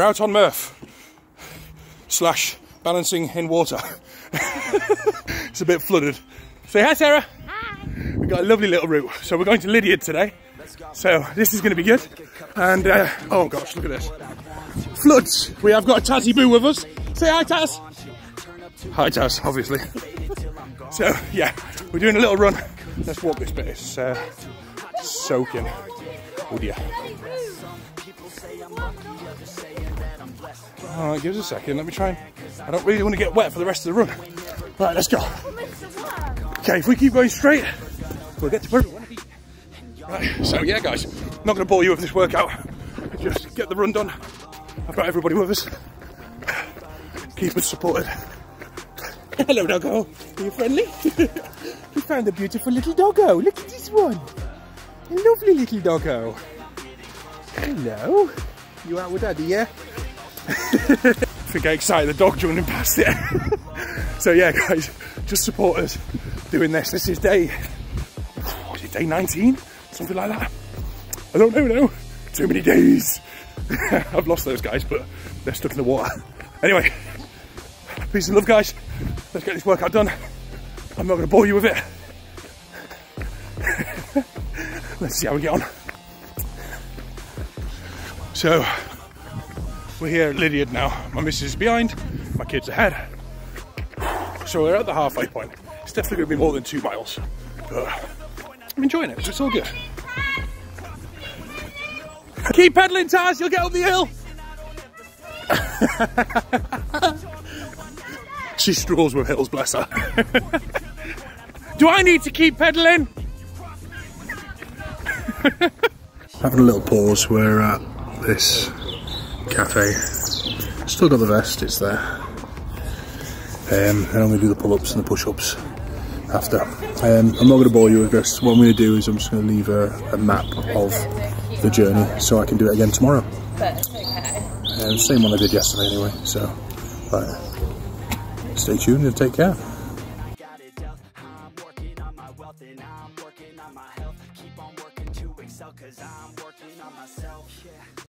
We're out on Murph slash balancing in water. it's a bit flooded. Say hi, Sarah. Hi. We've got a lovely little route. So we're going to Lydiard today. So this is going to be good. And uh, oh gosh, look at this. Floods. We have got a Tazzy Boo with us. Say hi, Taz. Hi, Taz, obviously. so yeah, we're doing a little run. Let's walk this bit. It's uh, soaking. Alright, give us a second. Let me try and. I don't really want to get wet for the rest of the run. Right, let's go. Okay, if we keep going straight, we'll get to where we want to be. Right, so yeah, guys, not going to bore you with this workout. Just get the run done. I've got everybody with us. Keep us supported. Hello, doggo. Are you friendly? we found a beautiful little doggo. Look at this one. Lovely little doggo. Hello. You out with daddy, yeah? Get excited, the dog running past it. so yeah, guys, just support us doing this. This is day, what is it, day 19? Something like that. I don't know now. Too many days. I've lost those guys, but they're stuck in the water. Anyway, peace and love, guys. Let's get this workout done. I'm not going to bore you with it. Let's see how we get on. So, we're here at Lydiard now. My missus is behind, my kids ahead. So we're at the halfway point. It's definitely to be more than two miles, but I'm enjoying it. It's all good. Keep pedaling, Taz. You'll get up the hill. she struggles with hills, bless her. Do I need to keep pedaling? Having a little pause. We're at this cafe. Still got the vest, it's there. Um, I only do the pull-ups and the push-ups after. Um, I'm not going to bore you with this. What I'm going to do is I'm just going to leave a, a, map of the journey so I can do it again tomorrow. Um, same one I did yesterday anyway, so right. stay tuned and take care. myself Cause I'm working on myself, yeah.